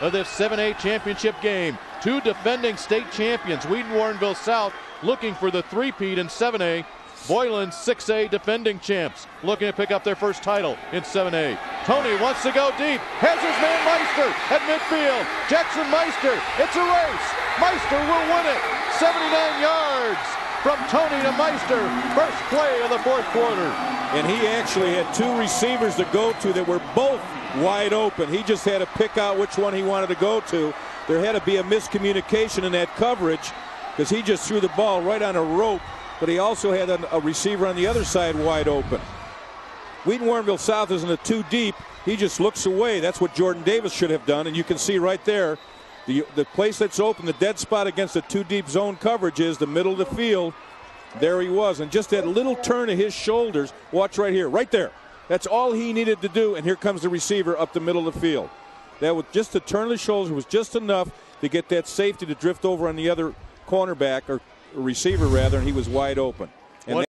of this 7A championship game. Two defending state champions, Wheaton Warrenville South, looking for the three-peat in 7A. Boylan 6A defending champs looking to pick up their first title in 7A. Toney wants to go deep. Has his man Meister at midfield. Jaxson Meister. It's a race. Meister will win it. 79 yards from Toney to Meister. First play of the fourth quarter. And he actually had two receivers to go to that were both wide open. He just had to pick out which one he wanted to go to. There had to be a miscommunication in that coverage because he just threw the ball right on a rope but he also had a, a receiver on the other side wide open. Wheaton Warrenville South isn't a two deep. He just looks away. That's what Jordan Davis should have done. And you can see right there, the, the place that's open, the dead spot against the two deep zone coverage is the middle of the field. There he was. And just that little turn of his shoulders, watch right here, right there. That's all he needed to do. And here comes the receiver up the middle of the field. That was just the turn of the shoulders was just enough to get that safety to drift over on the other cornerback or receiver rather, and he was wide open.